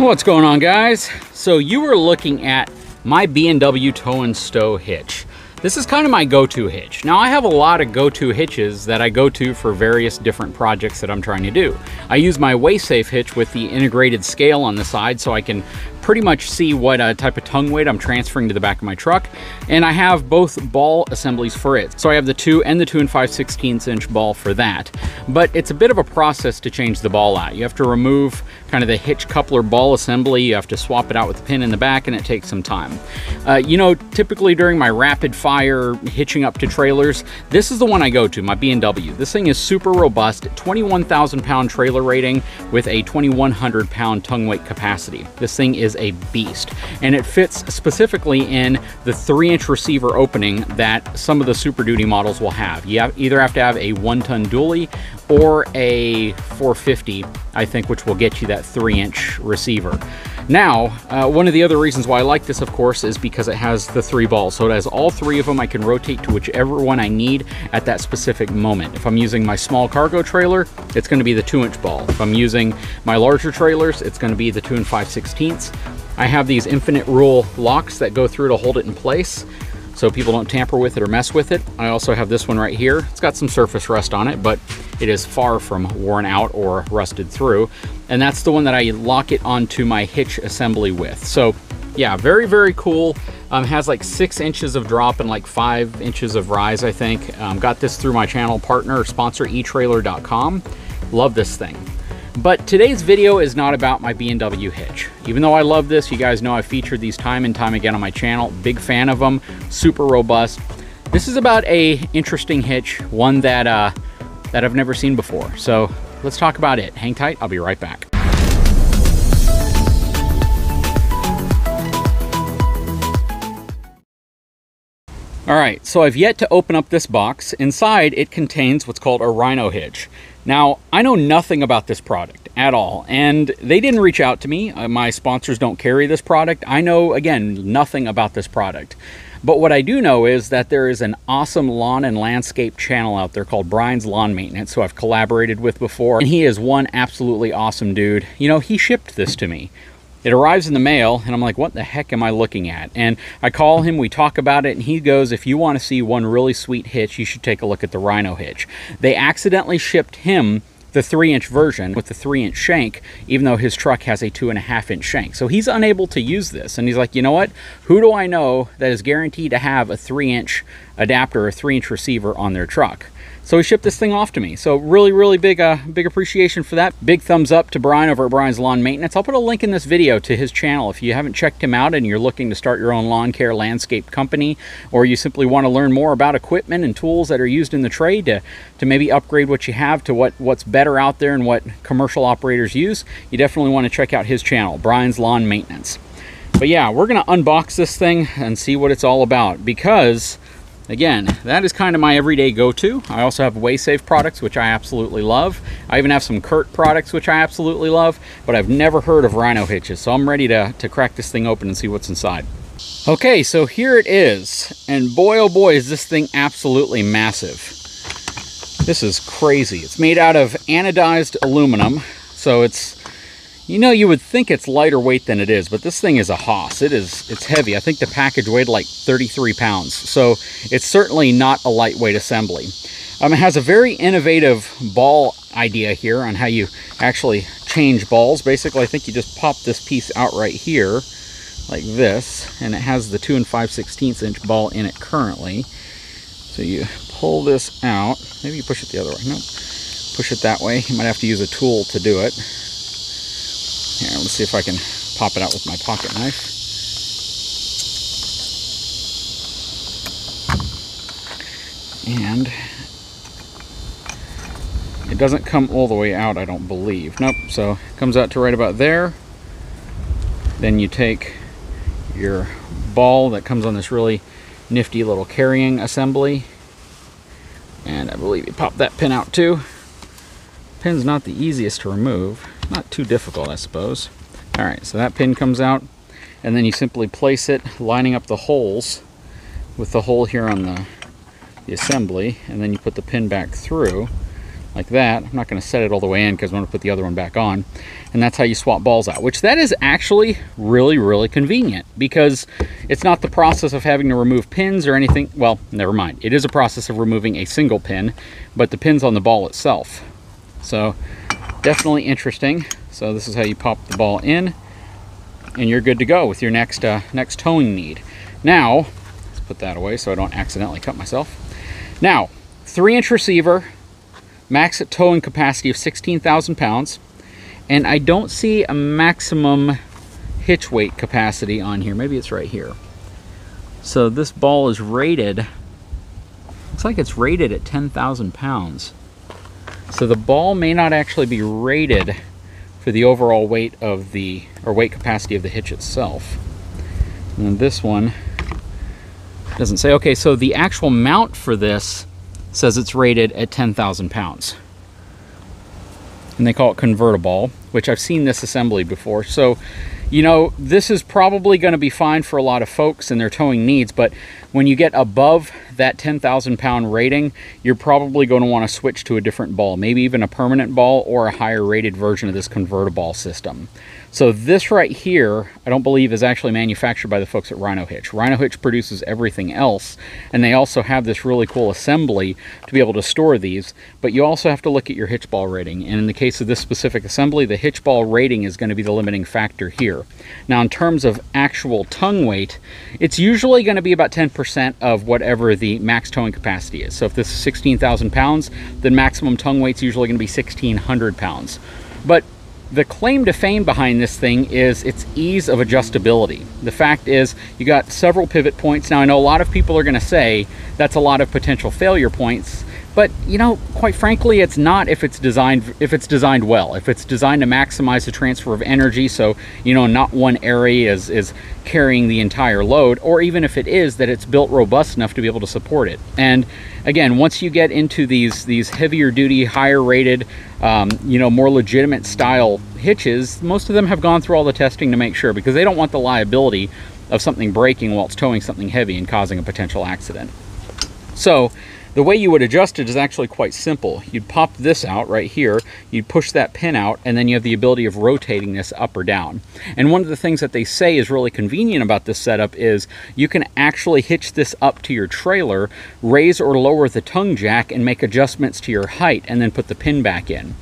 What's going on guys? So you were looking at my B&W tow and stow hitch. This is kind of my go-to hitch. Now I have a lot of go-to hitches that I go to for various different projects that I'm trying to do. I use my Weigh Safe hitch with the integrated scale on the side so I can pretty much see what uh, type of tongue weight I'm transferring to the back of my truck. And I have both ball assemblies for it. So I have the 2 and the 2 and 5 16 inch ball for that. But it's a bit of a process to change the ball out. You have to remove kind of the hitch coupler ball assembly. You have to swap it out with the pin in the back and it takes some time. Uh, you know, typically during my rapid fire hitching up to trailers, this is the one I go to, my B&W. This thing is super robust, 21,000 pound trailer rating with a 2,100 pound tongue weight capacity. This thing is a beast. And it fits specifically in the three inch receiver opening that some of the Super Duty models will have. You have, either have to have a one ton dually or a 450, I think, which will get you that three inch receiver. Now, uh, one of the other reasons why I like this, of course, is because it has the three balls. So it has all three of them. I can rotate to whichever one I need at that specific moment. If I'm using my small cargo trailer, it's going to be the two inch ball. If I'm using my larger trailers, it's going to be the two and five sixteenths. I have these infinite rule locks that go through to hold it in place so people don't tamper with it or mess with it. I also have this one right here. It's got some surface rust on it, but it is far from worn out or rusted through. And that's the one that I lock it onto my hitch assembly with. So yeah, very, very cool. Um, has like six inches of drop and like five inches of rise, I think. Um, got this through my channel partner, sponsor eTrailer.com. Love this thing. But today's video is not about my B&W hitch. Even though I love this, you guys know I've featured these time and time again on my channel. Big fan of them, super robust. This is about a interesting hitch, one that, uh, that I've never seen before. So let's talk about it. Hang tight, I'll be right back. All right, so I've yet to open up this box. Inside, it contains what's called a Rhino hitch. Now, I know nothing about this product at all, and they didn't reach out to me. Uh, my sponsors don't carry this product. I know, again, nothing about this product. But what I do know is that there is an awesome lawn and landscape channel out there called Brian's Lawn Maintenance, who I've collaborated with before, and he is one absolutely awesome dude. You know, he shipped this to me. It arrives in the mail, and I'm like, what the heck am I looking at? And I call him, we talk about it, and he goes, if you want to see one really sweet hitch, you should take a look at the Rhino hitch. They accidentally shipped him the three inch version with the three inch shank, even though his truck has a two and a half inch shank. So he's unable to use this. And he's like, you know what? Who do I know that is guaranteed to have a three inch adapter or three inch receiver on their truck? So he shipped this thing off to me. So really, really big, uh, big appreciation for that. Big thumbs up to Brian over at Brian's Lawn Maintenance. I'll put a link in this video to his channel. If you haven't checked him out and you're looking to start your own lawn care landscape company, or you simply want to learn more about equipment and tools that are used in the trade to, to maybe upgrade what you have to what, what's better out there and what commercial operators use, you definitely want to check out his channel, Brian's Lawn Maintenance. But yeah, we're going to unbox this thing and see what it's all about because Again, that is kind of my everyday go-to. I also have Weigh Safe products, which I absolutely love. I even have some Curt products, which I absolutely love, but I've never heard of Rhino hitches, so I'm ready to, to crack this thing open and see what's inside. Okay, so here it is, and boy oh boy is this thing absolutely massive. This is crazy. It's made out of anodized aluminum, so it's you know, you would think it's lighter weight than it is, but this thing is a hoss. It is, it's heavy. I think the package weighed like 33 pounds. So it's certainly not a lightweight assembly. Um, it has a very innovative ball idea here on how you actually change balls. Basically, I think you just pop this piece out right here like this, and it has the 2 and 5 16 inch ball in it currently. So you pull this out. Maybe you push it the other way. No, push it that way. You might have to use a tool to do it. See if I can pop it out with my pocket knife. And it doesn't come all the way out, I don't believe. Nope, so it comes out to right about there. Then you take your ball that comes on this really nifty little carrying assembly. And I believe you pop that pin out too. Pin's not the easiest to remove. Not too difficult, I suppose. All right, so that pin comes out, and then you simply place it, lining up the holes with the hole here on the, the assembly, and then you put the pin back through. like that. I'm not going to set it all the way in because I'm going to put the other one back on. And that's how you swap balls out, which that is actually really, really convenient because it's not the process of having to remove pins or anything. Well, never mind. It is a process of removing a single pin, but the pin's on the ball itself. So definitely interesting. So this is how you pop the ball in and you're good to go with your next, uh, next towing need. Now, let's put that away so I don't accidentally cut myself. Now, three inch receiver, max towing capacity of 16,000 pounds. And I don't see a maximum hitch weight capacity on here. Maybe it's right here. So this ball is rated, looks like it's rated at 10,000 pounds. So the ball may not actually be rated for the overall weight of the, or weight capacity of the hitch itself. And this one doesn't say. Okay, so the actual mount for this says it's rated at 10,000 pounds. And they call it convertible, which I've seen this assembly before. So, you know, this is probably going to be fine for a lot of folks and their towing needs, but when you get above that 10,000 pound rating, you're probably going to want to switch to a different ball, maybe even a permanent ball or a higher rated version of this convertible system. So this right here, I don't believe is actually manufactured by the folks at Rhino Hitch. Rhino Hitch produces everything else, and they also have this really cool assembly to be able to store these, but you also have to look at your hitch ball rating. And in the case of this specific assembly, the hitch ball rating is going to be the limiting factor here. Now, in terms of actual tongue weight, it's usually going to be about 10% of whatever the max towing capacity is. So if this is 16,000 pounds, then maximum tongue weight is usually going to be 1,600 pounds. But the claim to fame behind this thing is its ease of adjustability. The fact is, you got several pivot points. Now, I know a lot of people are going to say that's a lot of potential failure points, but you know, quite frankly, it's not if it's designed if it's designed well. If it's designed to maximize the transfer of energy, so you know, not one area is is carrying the entire load, or even if it is that it's built robust enough to be able to support it. And again, once you get into these these heavier duty, higher rated, um, you know, more legitimate style hitches, most of them have gone through all the testing to make sure because they don't want the liability of something breaking while it's towing something heavy and causing a potential accident. So the way you would adjust it is actually quite simple. You'd pop this out right here, you'd push that pin out, and then you have the ability of rotating this up or down. And one of the things that they say is really convenient about this setup is you can actually hitch this up to your trailer, raise or lower the tongue jack, and make adjustments to your height, and then put the pin back in.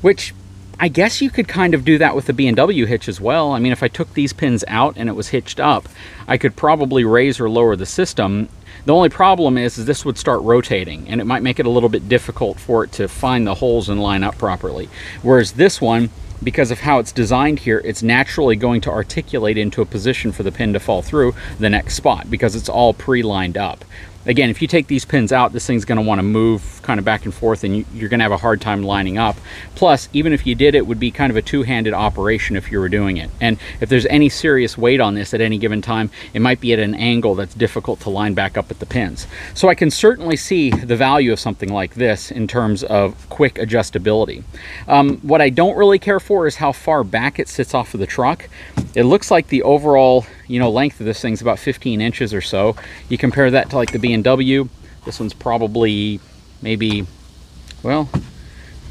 Which I guess you could kind of do that with the B&W hitch as well. I mean, if I took these pins out and it was hitched up, I could probably raise or lower the system the only problem is, is this would start rotating and it might make it a little bit difficult for it to find the holes and line up properly. Whereas this one, because of how it's designed here, it's naturally going to articulate into a position for the pin to fall through the next spot because it's all pre-lined up. Again, if you take these pins out, this thing's gonna wanna move kind of back and forth and you're gonna have a hard time lining up. Plus, even if you did, it would be kind of a two-handed operation if you were doing it. And if there's any serious weight on this at any given time, it might be at an angle that's difficult to line back up at the pins. So I can certainly see the value of something like this in terms of quick adjustability. Um, what I don't really care for is how far back it sits off of the truck. It looks like the overall you know, length of this thing's about 15 inches or so. You compare that to like the B&W, this one's probably maybe, well,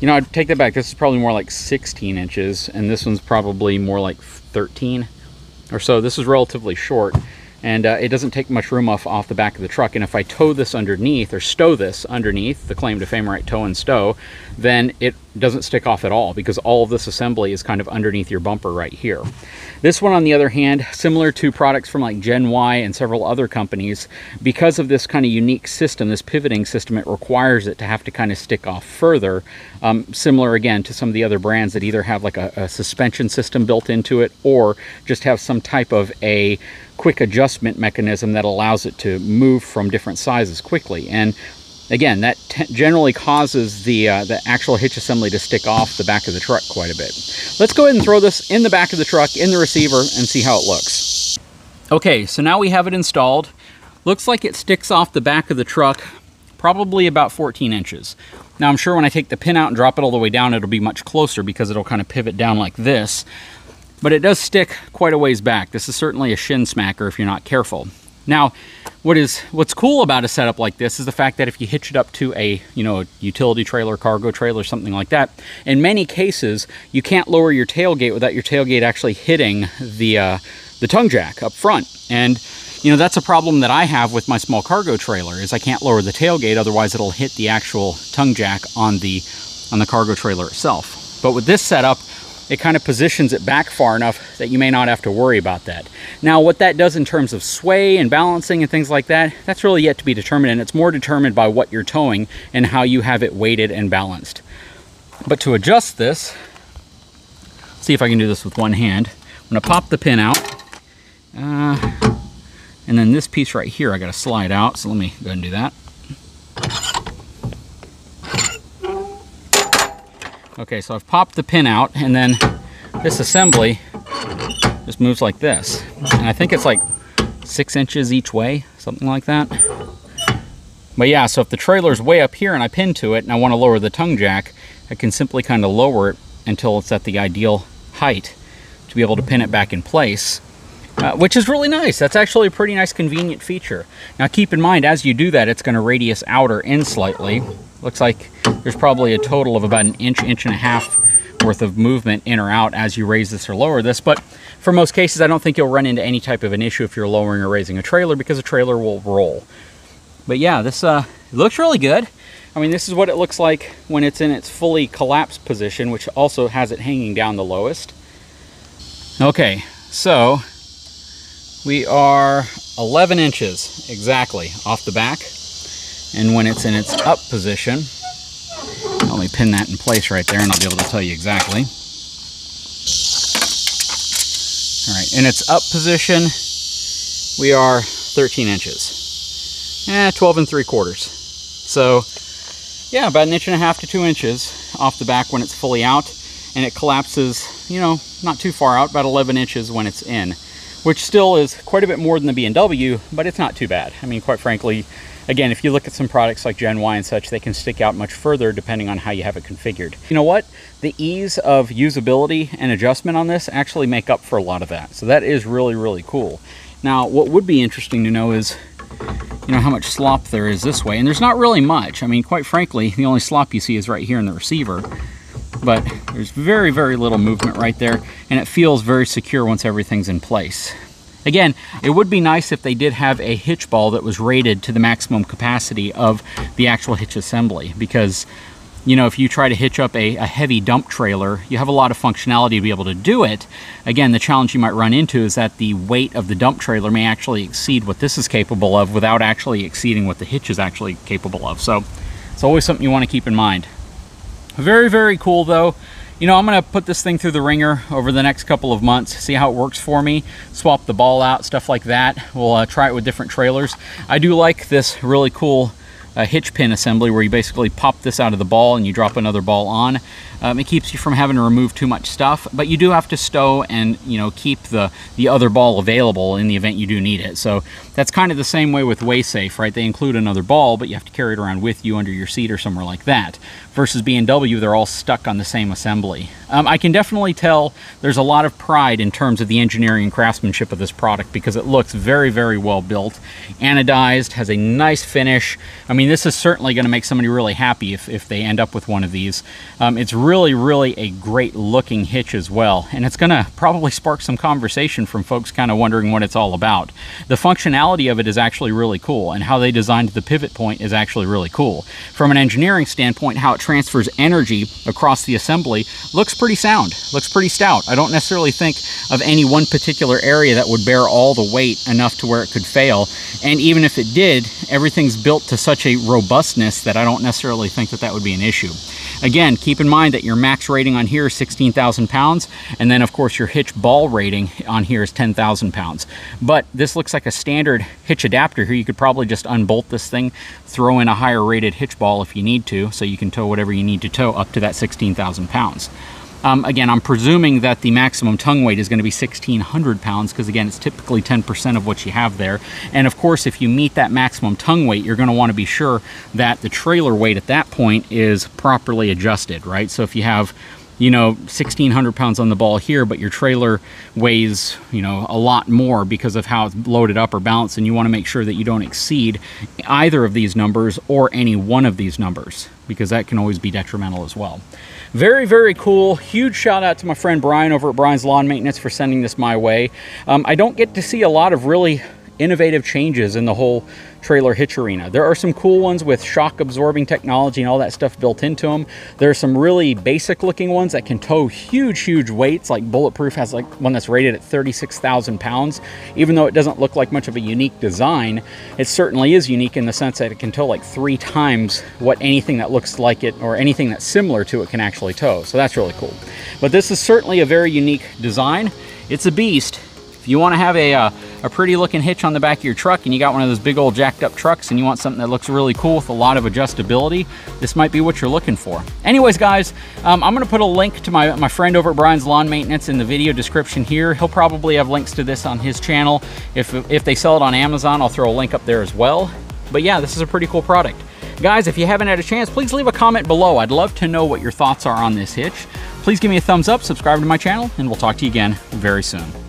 you know, I'd take that back. This is probably more like 16 inches, and this one's probably more like 13 or so. This is relatively short and uh, it doesn't take much room off, off the back of the truck. And if I tow this underneath or stow this underneath, the claim to fame right tow and stow, then it doesn't stick off at all because all of this assembly is kind of underneath your bumper right here. This one, on the other hand, similar to products from like Gen Y and several other companies, because of this kind of unique system, this pivoting system, it requires it to have to kind of stick off further. Um, similar again to some of the other brands that either have like a, a suspension system built into it or just have some type of a quick adjustment mechanism that allows it to move from different sizes quickly. And again, that generally causes the, uh, the actual hitch assembly to stick off the back of the truck quite a bit. Let's go ahead and throw this in the back of the truck, in the receiver, and see how it looks. Okay, so now we have it installed. Looks like it sticks off the back of the truck probably about 14 inches. Now I'm sure when I take the pin out and drop it all the way down, it'll be much closer because it'll kind of pivot down like this but it does stick quite a ways back. This is certainly a shin smacker if you're not careful. Now, what is what's cool about a setup like this is the fact that if you hitch it up to a you know a utility trailer cargo trailer something like that in many cases you can't lower your tailgate without your tailgate actually hitting the uh, the tongue jack up front and you know that's a problem that I have with my small cargo trailer is I can't lower the tailgate otherwise it'll hit the actual tongue jack on the on the cargo trailer itself but with this setup it kind of positions it back far enough that you may not have to worry about that. Now, what that does in terms of sway and balancing and things like that, that's really yet to be determined, and it's more determined by what you're towing and how you have it weighted and balanced. But to adjust this, see if I can do this with one hand. I'm gonna pop the pin out, uh, and then this piece right here, I gotta slide out, so let me go ahead and do that. Okay, so I've popped the pin out and then this assembly just moves like this. And I think it's like six inches each way, something like that. But yeah, so if the trailer's way up here and I pin to it and I want to lower the tongue jack, I can simply kind of lower it until it's at the ideal height to be able to pin it back in place. Uh, which is really nice. That's actually a pretty nice convenient feature. Now keep in mind, as you do that, it's going to radius out or in slightly. Looks like there's probably a total of about an inch, inch and a half worth of movement in or out as you raise this or lower this. But for most cases, I don't think you'll run into any type of an issue if you're lowering or raising a trailer because a trailer will roll. But yeah, this uh, looks really good. I mean, this is what it looks like when it's in its fully collapsed position, which also has it hanging down the lowest. Okay, so we are 11 inches exactly off the back. And when it's in its up position, pin that in place right there and I'll be able to tell you exactly. All right, in its up position, we are 13 inches. Eh, 12 and 3 quarters. So, yeah, about an inch and a half to 2 inches off the back when it's fully out. And it collapses, you know, not too far out, about 11 inches when it's in which still is quite a bit more than the B&W, but it's not too bad. I mean, quite frankly, again, if you look at some products like Gen Y and such, they can stick out much further depending on how you have it configured. You know what? The ease of usability and adjustment on this actually make up for a lot of that. So that is really, really cool. Now, what would be interesting to know is, you know, how much slop there is this way. And there's not really much. I mean, quite frankly, the only slop you see is right here in the receiver but there's very, very little movement right there, and it feels very secure once everything's in place. Again, it would be nice if they did have a hitch ball that was rated to the maximum capacity of the actual hitch assembly because you know, if you try to hitch up a, a, heavy dump trailer, you have a lot of functionality to be able to do it. Again, the challenge you might run into is that the weight of the dump trailer may actually exceed what this is capable of without actually exceeding what the hitch is actually capable of. So it's always something you want to keep in mind. Very, very cool though. You know, I'm going to put this thing through the ringer over the next couple of months, see how it works for me, swap the ball out, stuff like that. We'll uh, try it with different trailers. I do like this really cool uh, hitch pin assembly where you basically pop this out of the ball and you drop another ball on. Um, it keeps you from having to remove too much stuff, but you do have to stow and you know keep the the other ball available in the event you do need it. So that's kind of the same way with Weigh Safe, right? They include another ball, but you have to carry it around with you under your seat or somewhere like that. Versus B&W, they're all stuck on the same assembly. Um, I can definitely tell there's a lot of pride in terms of the engineering and craftsmanship of this product because it looks very, very well built. Anodized, has a nice finish. I mean, this is certainly going to make somebody really happy if, if they end up with one of these. Um, it's really really, a great looking hitch as well. And it's gonna probably spark some conversation from folks kind of wondering what it's all about. The functionality of it is actually really cool and how they designed the pivot point is actually really cool. From an engineering standpoint, how it transfers energy across the assembly looks pretty sound, looks pretty stout. I don't necessarily think of any one particular area that would bear all the weight enough to where it could fail. And even if it did, everything's built to such a robustness that I don't necessarily think that that would be an issue. Again, keep in mind that your max rating on here is 16,000 pounds, and then of course your hitch ball rating on here is 10,000 pounds. But this looks like a standard hitch adapter here. You could probably just unbolt this thing, throw in a higher rated hitch ball if you need to, so you can tow whatever you need to tow up to that 16,000 pounds. Um, again, I'm presuming that the maximum tongue weight is going to be 1,600 pounds because, again, it's typically 10% of what you have there. And of course, if you meet that maximum tongue weight, you're going to want to be sure that the trailer weight at that point is properly adjusted, right? So if you have you know 1600 pounds on the ball here but your trailer weighs you know a lot more because of how it's loaded up or balanced and you want to make sure that you don't exceed either of these numbers or any one of these numbers because that can always be detrimental as well. Very very cool. Huge shout out to my friend brian over at brian's lawn maintenance for sending this my way. Um, i don't get to see a lot of really innovative changes in the whole trailer hitch arena. There are some cool ones with shock absorbing technology and all that stuff built into them. There are some really basic looking ones that can tow huge, huge weights. Like Bulletproof has like one that's rated at 36,000 pounds. Even though it doesn't look like much of a unique design, it certainly is unique in the sense that it can tow like three times what anything that looks like it or anything that's similar to it can actually tow. So that's really cool. But this is certainly a very unique design. It's a beast. If you want to have a, uh, a pretty looking hitch on the back of your truck and you got one of those big old jacked up trucks and you want something that looks really cool with a lot of adjustability, this might be what you're looking for. Anyways, guys, um, I'm to put a link to my, my friend over at Brian's Lawn Maintenance in the video description here. He'll probably have links to this on his channel. If, if they sell it on Amazon, I'll throw a link up there as well. But yeah, this is a pretty cool product. Guys, if you haven't had a chance, please leave a comment below. I'd love to know what your thoughts are on this hitch. Please give me a thumbs up, subscribe to my channel, and we'll talk to you again very soon.